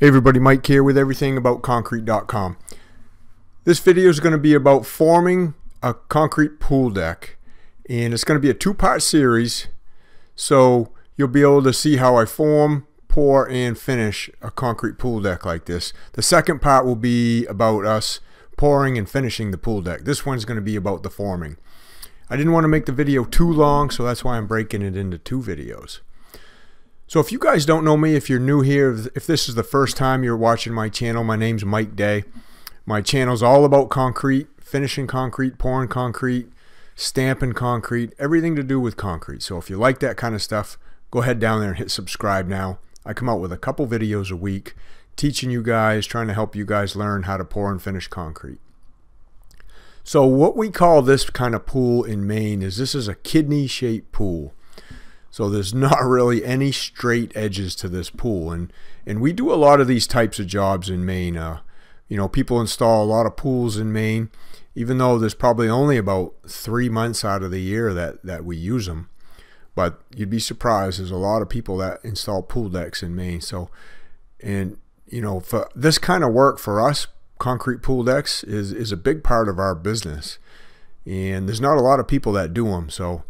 Hey everybody, Mike here with everything about concrete.com. This video is going to be about forming a concrete pool deck and it's going to be a two-part series so you'll be able to see how I form, pour, and finish a concrete pool deck like this. The second part will be about us pouring and finishing the pool deck. This one's going to be about the forming. I didn't want to make the video too long so that's why I'm breaking it into two videos. So if you guys don't know me, if you're new here, if this is the first time you're watching my channel, my name's Mike Day. My channel's all about concrete, finishing concrete, pouring concrete, stamping concrete, everything to do with concrete. So if you like that kind of stuff, go ahead down there and hit subscribe now. I come out with a couple videos a week teaching you guys, trying to help you guys learn how to pour and finish concrete. So what we call this kind of pool in Maine is this is a kidney shaped pool. So there's not really any straight edges to this pool. And, and we do a lot of these types of jobs in Maine. Uh, you know, people install a lot of pools in Maine, even though there's probably only about three months out of the year that, that we use them. But you'd be surprised. There's a lot of people that install pool decks in Maine. So, and you know, for this kind of work for us, concrete pool decks is, is a big part of our business. And there's not a lot of people that do them. So,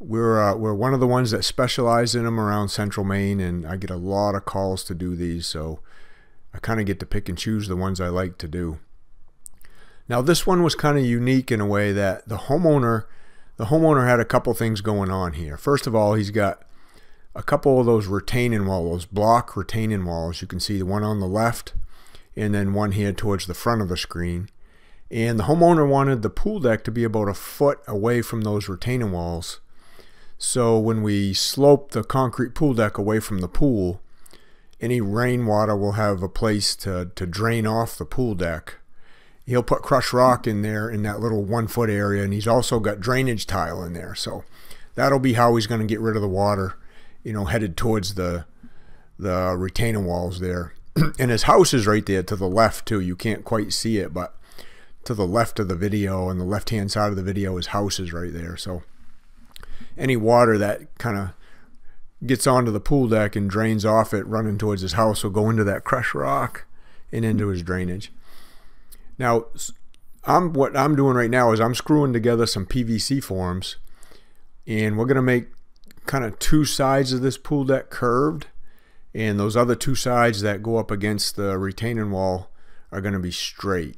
we're uh, we're one of the ones that specialize in them around central Maine and I get a lot of calls to do these so I kind of get to pick and choose the ones I like to do. Now this one was kind of unique in a way that the homeowner the homeowner had a couple things going on here. First of all he's got a couple of those retaining walls block retaining walls. You can see the one on the left and then one here towards the front of the screen. And the homeowner wanted the pool deck to be about a foot away from those retaining walls so when we slope the concrete pool deck away from the pool, any rainwater will have a place to, to drain off the pool deck. He'll put crushed rock in there in that little one foot area and he's also got drainage tile in there. So that'll be how he's going to get rid of the water, you know, headed towards the, the retaining walls there. and his house is right there to the left too. You can't quite see it, but to the left of the video and the left hand side of the video, his house is right there. So any water that kind of gets onto the pool deck and drains off it running towards his house will go into that crushed rock and into his drainage. Now, I'm what I'm doing right now is I'm screwing together some PVC forms and we're going to make kind of two sides of this pool deck curved and those other two sides that go up against the retaining wall are going to be straight.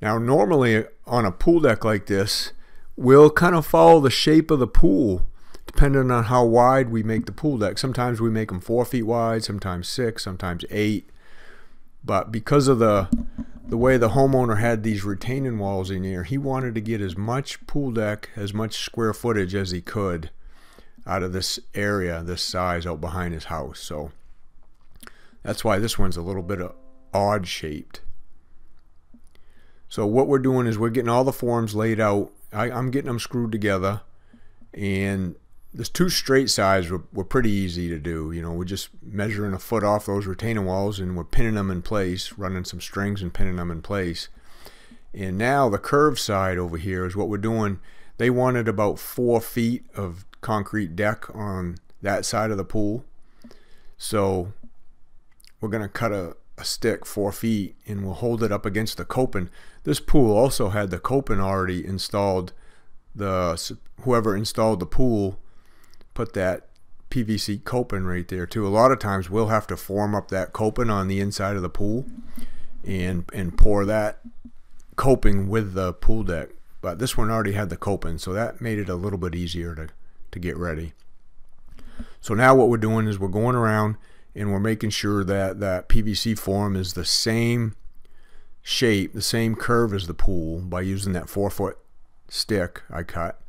Now normally on a pool deck like this will kind of follow the shape of the pool depending on how wide we make the pool deck. Sometimes we make them four feet wide, sometimes six, sometimes eight. But because of the the way the homeowner had these retaining walls in here, he wanted to get as much pool deck, as much square footage as he could out of this area, this size out behind his house. So that's why this one's a little bit of odd shaped. So what we're doing is we're getting all the forms laid out I, am getting them screwed together, and the two straight sides were, were pretty easy to do. You know, we're just measuring a foot off those retaining walls, and we're pinning them in place, running some strings and pinning them in place. And now the curved side over here is what we're doing. They wanted about four feet of concrete deck on that side of the pool. So we're going to cut a, a stick four feet and we'll hold it up against the coping. This pool also had the coping already installed. The whoever installed the pool put that PVC coping right there too. A lot of times we'll have to form up that coping on the inside of the pool and and pour that coping with the pool deck. But this one already had the coping, so that made it a little bit easier to, to get ready. So now what we're doing is we're going around and we're making sure that that PVC form is the same shape, the same curve as the pool by using that four foot stick I cut.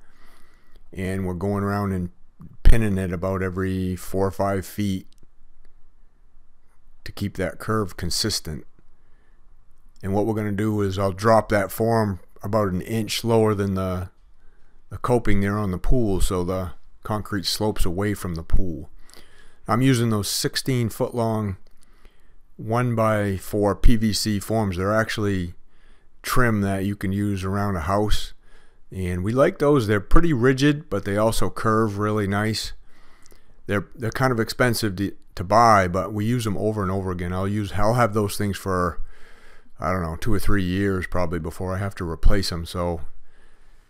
And we're going around and pinning it about every four or five feet to keep that curve consistent. And what we're going to do is I'll drop that form about an inch lower than the, the coping there on the pool so the concrete slopes away from the pool. I'm using those 16 foot long one by four PVC forms. They're actually trim that you can use around a house. And we like those. They're pretty rigid, but they also curve really nice. They're they're kind of expensive to to buy, but we use them over and over again. I'll use I'll have those things for I don't know two or three years probably before I have to replace them. So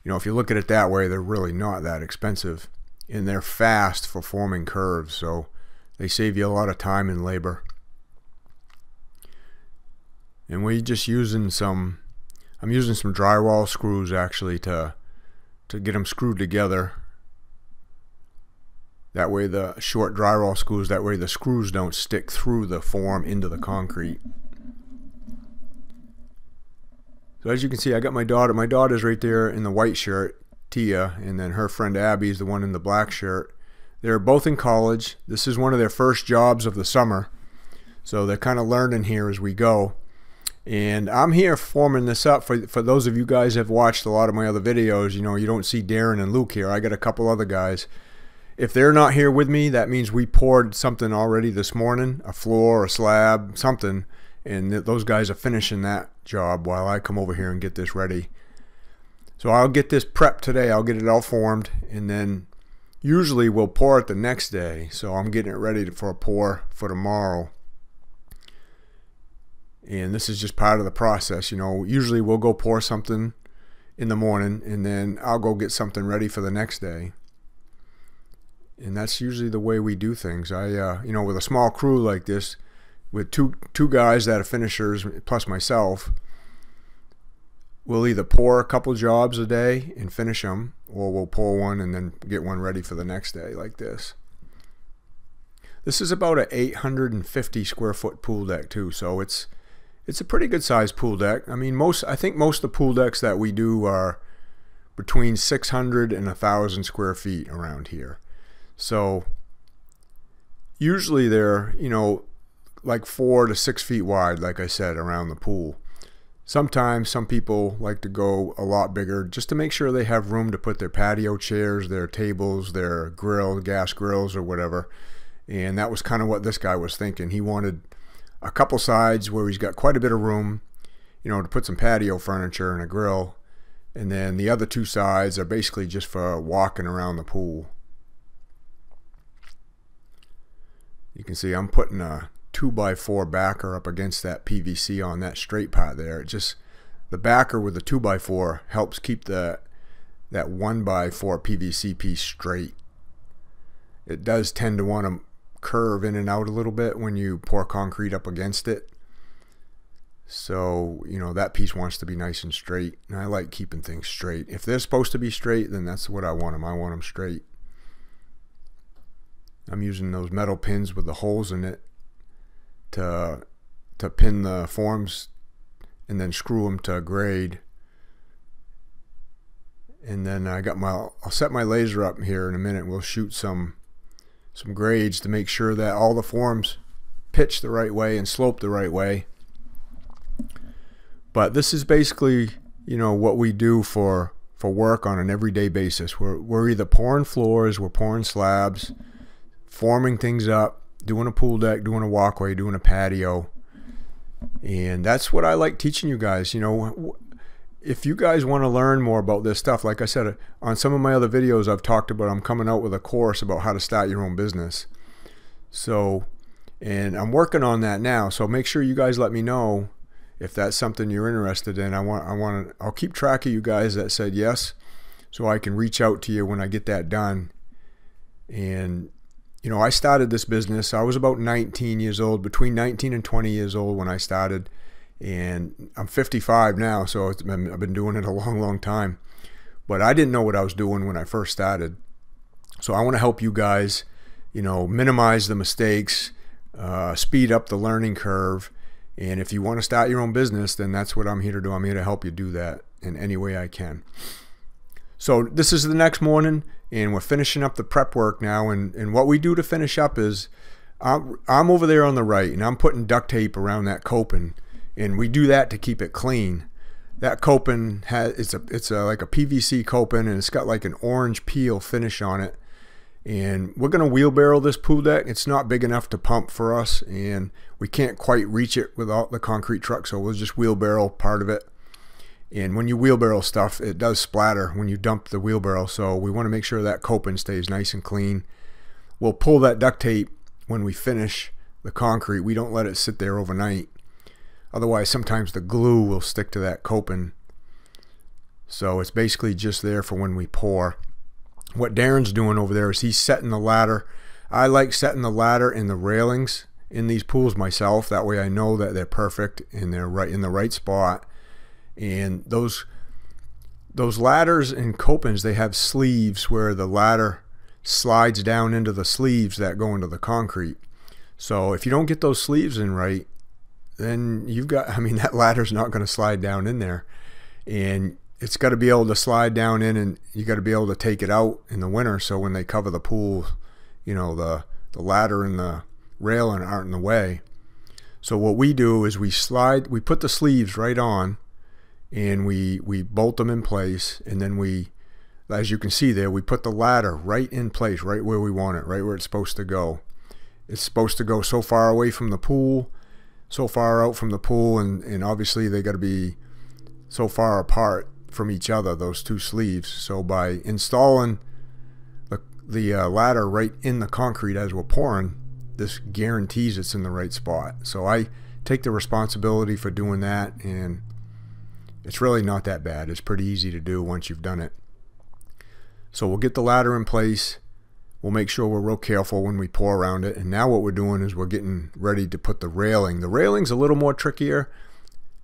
you know if you look at it that way, they're really not that expensive, and they're fast for forming curves. So they save you a lot of time and labor. And we're just using some I'm using some drywall screws actually to to get them screwed together that way the short drywall screws, that way the screws don't stick through the form into the concrete. So as you can see, I got my daughter. My daughter's right there in the white shirt, Tia, and then her friend Abby is the one in the black shirt. They're both in college. This is one of their first jobs of the summer. So they're kind of learning here as we go. And I'm here forming this up for, for those of you guys have watched a lot of my other videos. You know, you don't see Darren and Luke here. I got a couple other guys if they're not here with me, that means we poured something already this morning, a floor, a slab, something, and those guys are finishing that job while I come over here and get this ready. So I'll get this prepped today. I'll get it all formed, and then usually we'll pour it the next day. So I'm getting it ready for a pour for tomorrow. And this is just part of the process. You know, usually we'll go pour something in the morning, and then I'll go get something ready for the next day and that's usually the way we do things. I, uh, you know, with a small crew like this, with two two guys that are finishers plus myself, we'll either pour a couple jobs a day and finish them, or we'll pour one and then get one ready for the next day like this. This is about an 850 square foot pool deck too, so it's it's a pretty good sized pool deck. I mean, most I think most of the pool decks that we do are between 600 and 1,000 square feet around here. So usually they're, you know, like four to six feet wide, like I said, around the pool. Sometimes some people like to go a lot bigger just to make sure they have room to put their patio chairs, their tables, their grill, gas grills, or whatever. And that was kind of what this guy was thinking. He wanted a couple sides where he's got quite a bit of room, you know, to put some patio furniture and a grill. And then the other two sides are basically just for walking around the pool. you can see I'm putting a 2x4 backer up against that PVC on that straight part there. It just the backer with the 2x4 helps keep the that 1x4 PVC piece straight. It does tend to want to curve in and out a little bit when you pour concrete up against it. So, you know, that piece wants to be nice and straight. And I like keeping things straight. If they're supposed to be straight, then that's what I want them. I want them straight. I'm using those metal pins with the holes in it to to pin the forms and then screw them to grade. And then I got my I'll set my laser up here in a minute. We'll shoot some some grades to make sure that all the forms pitch the right way and slope the right way. But this is basically you know what we do for for work on an everyday basis. We're, we're either pouring floors we're pouring slabs forming things up, doing a pool deck, doing a walkway, doing a patio. And that's what I like teaching you guys. You know, if you guys want to learn more about this stuff, like I said, uh, on some of my other videos, I've talked about I'm coming out with a course about how to start your own business. So, and I'm working on that now. So make sure you guys let me know if that's something you're interested in. I want, I want to, I'll keep track of you guys that said yes, so I can reach out to you when I get that done. And you know, I started this business. I was about 19 years old, between 19 and 20 years old when I started, and I'm 55 now, so I've been doing it a long, long time. But I didn't know what I was doing when I first started. So I want to help you guys, you know, minimize the mistakes, uh, speed up the learning curve. And if you want to start your own business, then that's what I'm here to do. I'm here to help you do that in any way I can. So this is the next morning, and we're finishing up the prep work now. And, and what we do to finish up is I'm, I'm over there on the right, and I'm putting duct tape around that coping, and we do that to keep it clean. That coping has it's a it's a like a PVC coping, and it's got like an orange peel finish on it. And we're gonna wheelbarrow this pool deck. It's not big enough to pump for us, and we can't quite reach it without the concrete truck, so we'll just wheelbarrow part of it. And when you wheelbarrow stuff, it does splatter when you dump the wheelbarrow. So we want to make sure that coping stays nice and clean. We'll pull that duct tape when we finish the concrete, we don't let it sit there overnight. Otherwise, sometimes the glue will stick to that coping. So it's basically just there for when we pour. What Darren's doing over there is he's setting the ladder. I like setting the ladder and the railings in these pools myself. That way I know that they're perfect and they're right in the right spot. And those those ladders and copings, they have sleeves where the ladder slides down into the sleeves that go into the concrete. So if you don't get those sleeves in right, then you've got, I mean, that ladder's not going to slide down in there. And it's got to be able to slide down in and you got to be able to take it out in the winter. So when they cover the pool, you know, the, the ladder and the railing aren't in the way. So what we do is we slide, we put the sleeves right on and we, we bolt them in place and then we, as you can see there, we put the ladder right in place, right where we want it, right where it's supposed to go. It's supposed to go so far away from the pool, so far out from the pool, and, and obviously they got to be so far apart from each other, those two sleeves. So by installing the, the uh, ladder right in the concrete as we're pouring, this guarantees it's in the right spot. So I take the responsibility for doing that and it's really not that bad. It's pretty easy to do once you've done it. So we'll get the ladder in place. We'll make sure we're real careful when we pour around it. And now what we're doing is we're getting ready to put the railing. The railing's a little more trickier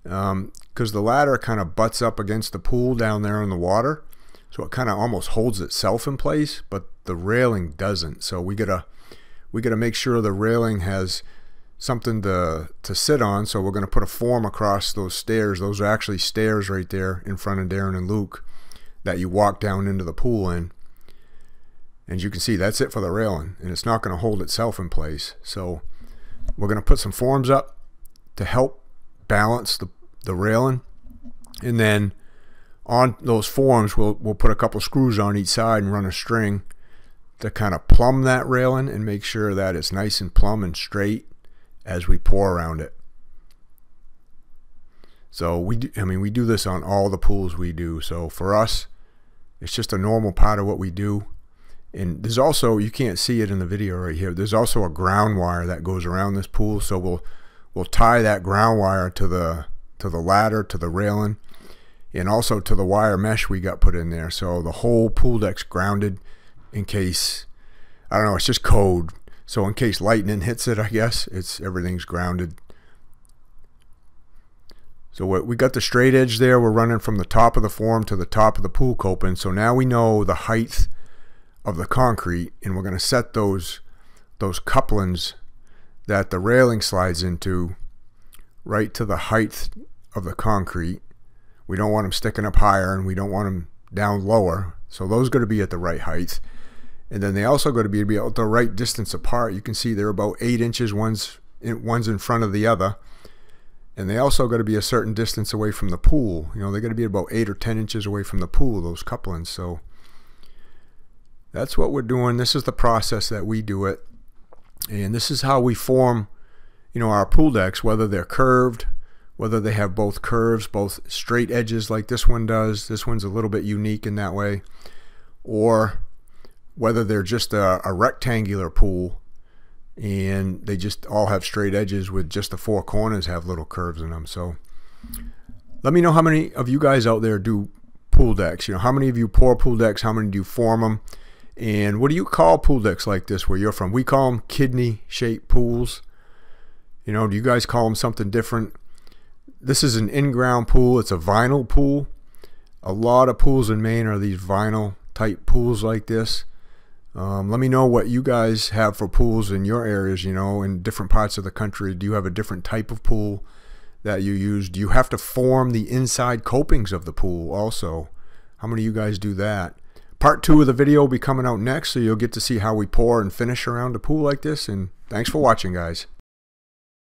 because um, the ladder kind of butts up against the pool down there in the water. So it kind of almost holds itself in place, but the railing doesn't. So we gotta we got to make sure the railing has something to, to sit on. So we're going to put a form across those stairs. Those are actually stairs right there in front of Darren and Luke that you walk down into the pool in. And you can see that's it for the railing and it's not going to hold itself in place. So we're going to put some forms up to help balance the, the railing. And then on those forms, we'll, we'll put a couple screws on each side and run a string to kind of plumb that railing and make sure that it's nice and plumb and straight as we pour around it. So we do, I mean, we do this on all the pools we do. So for us, it's just a normal part of what we do. And there's also, you can't see it in the video right here. There's also a ground wire that goes around this pool. So we'll, we'll tie that ground wire to the, to the ladder, to the railing, and also to the wire mesh we got put in there. So the whole pool deck's grounded in case I don't know, it's just code. So in case lightning hits it, I guess it's everything's grounded. So we got the straight edge there. We're running from the top of the form to the top of the pool coping. So now we know the height of the concrete, and we're going to set those those couplings that the railing slides into right to the height of the concrete. We don't want them sticking up higher, and we don't want them down lower. So those are going to be at the right height. And then they also got to be, at the right distance apart. You can see they're about eight inches, one's in, one's in front of the other. And they also got to be a certain distance away from the pool. You know, they got to be about eight or 10 inches away from the pool, those couplings. So that's what we're doing. This is the process that we do it. And this is how we form, you know, our pool decks, whether they're curved, whether they have both curves, both straight edges like this one does. This one's a little bit unique in that way. Or whether they're just a, a rectangular pool and they just all have straight edges with just the four corners have little curves in them. So let me know how many of you guys out there do pool decks. You know, how many of you pour pool decks? How many do you form them? And what do you call pool decks like this where you're from? We call them kidney shaped pools. You know, do you guys call them something different? This is an in-ground pool. It's a vinyl pool. A lot of pools in Maine are these vinyl type pools like this. Um, let me know what you guys have for pools in your areas, you know, in different parts of the country. Do you have a different type of pool that you use? Do you have to form the inside copings of the pool also? How many of you guys do that? Part two of the video will be coming out next, so you'll get to see how we pour and finish around a pool like this. And thanks for watching, guys.